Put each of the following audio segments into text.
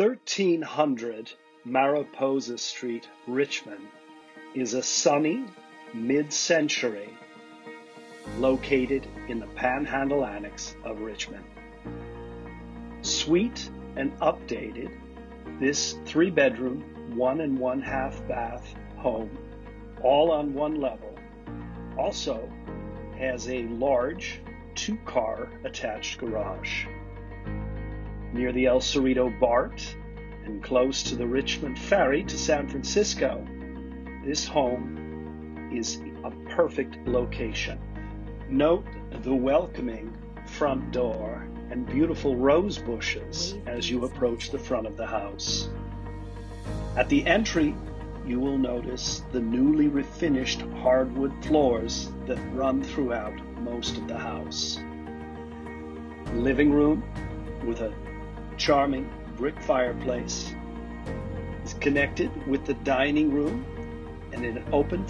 1300 Mariposa Street, Richmond, is a sunny mid century located in the Panhandle Annex of Richmond. Sweet and updated, this three bedroom, one and one half bath home, all on one level, also has a large two car attached garage. Near the El Cerrito BART and close to the Richmond Ferry to San Francisco, this home is a perfect location. Note the welcoming front door and beautiful rose bushes as you approach the front of the house. At the entry, you will notice the newly refinished hardwood floors that run throughout most of the house. Living room with a charming brick fireplace is connected with the dining room and in an open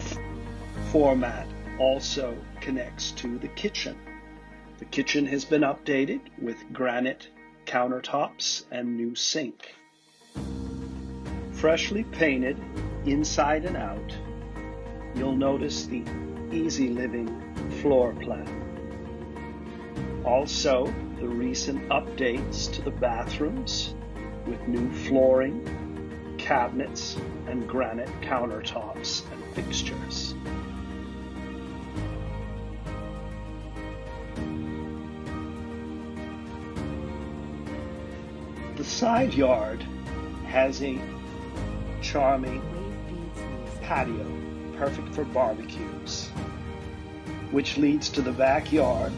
format also connects to the kitchen. The kitchen has been updated with granite countertops and new sink. Freshly painted inside and out, you'll notice the easy living floor plan. Also, the recent updates to the bathrooms with new flooring, cabinets, and granite countertops and fixtures. The side yard has a charming patio, perfect for barbecues, which leads to the backyard,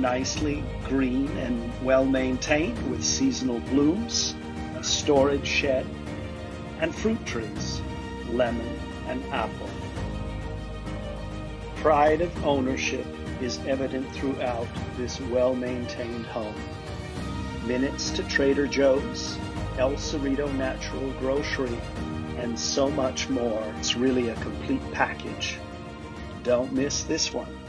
nicely green and well maintained with seasonal blooms, a storage shed, and fruit trees, lemon and apple. Pride of ownership is evident throughout this well maintained home. Minutes to Trader Joe's, El Cerrito Natural Grocery, and so much more. It's really a complete package. Don't miss this one.